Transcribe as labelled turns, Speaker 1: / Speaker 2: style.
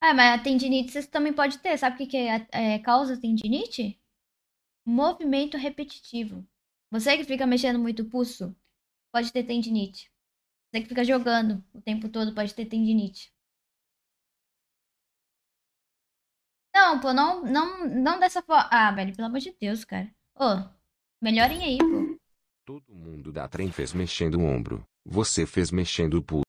Speaker 1: Ah, mas a tendinite você também pode ter. Sabe o que, que é, é, causa tendinite? Movimento repetitivo. Você que fica mexendo muito o pulso, pode ter tendinite. Você que fica jogando o tempo todo pode ter tendinite. Não, pô, não, não, não dessa forma. Ah, velho, pelo amor de Deus, cara. Ô, melhorem aí, pô.
Speaker 2: Todo mundo da trem fez mexendo o ombro. Você fez mexendo o pulso.